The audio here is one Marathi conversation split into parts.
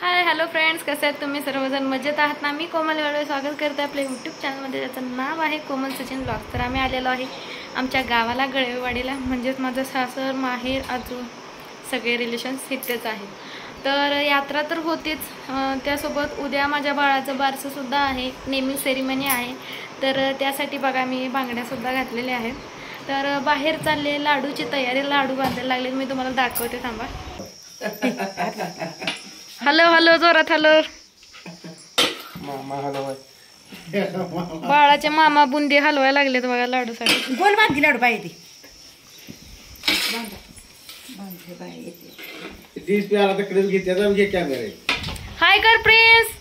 हाय हॅलो फ्रेंड्स कसे आहेत तुम्ही? सर्वजण मजेत आहात ना? मी कोमल वेळवे स्वागत करते आपल्या यूट्यूब चॅनलमध्ये ज्याचं नाव आहे कोमल सचिन ब्लॉग तर आम्ही आलेलो आहे आमच्या गावाला गळेवाडीला. म्हणजेच माझं सासर माहेर अजून सगळे रिलेशन्स इथेच आहेत. तर यात्रा तर होतीच. त्यासोबत उद्या माझ्या बाळाचं बारसंसुद्धा आहे. नेमिंग सेरिमनी आहे. तर त्यासाठी बघा मी बांगड्यासुद्धा घातलेल्या आहेत. तर बाहेर चालले लाडूची तयारी लाडू बांधायला लागले मी तुम्हाला दाखवते थांबा. हॅलो हॅलो जोरात हॅलो. बाळाचे मामा बुंदी हलवायला लागलेत बघा लाडूसाठी. गोल बांधली लाडू म्हणजे कॅमेरा. हाय कर प्रिन्स.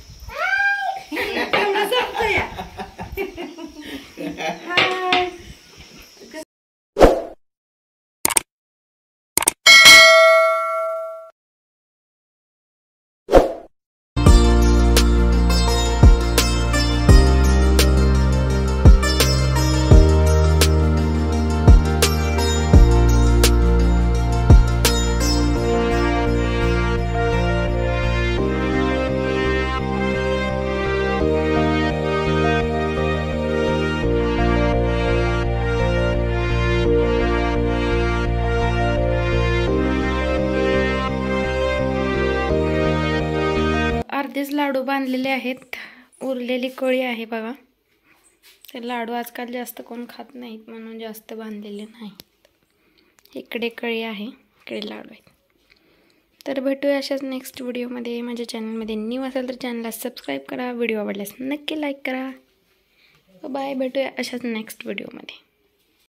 बरेच लाडू बांधलेले आहेत. उरलेली कळी आहे बघा. ते लाडू आजकाल जास्त कोण खात नाहीत म्हणून जास्त बांधलेले नाहीत. इकडे कळी आहे इकडे लाडू आहेत. तर भेटूया अशाच नेक्स्ट व्हिडिओमध्ये माझ्या चॅनलमध्ये न्यू असेल तर चॅनलला सबस्क्राईब करा. व्हिडिओ आवडल्यास नक्की लाईक करा. बाय भेटूया अशाच नेक्स्ट व्हिडिओमध्ये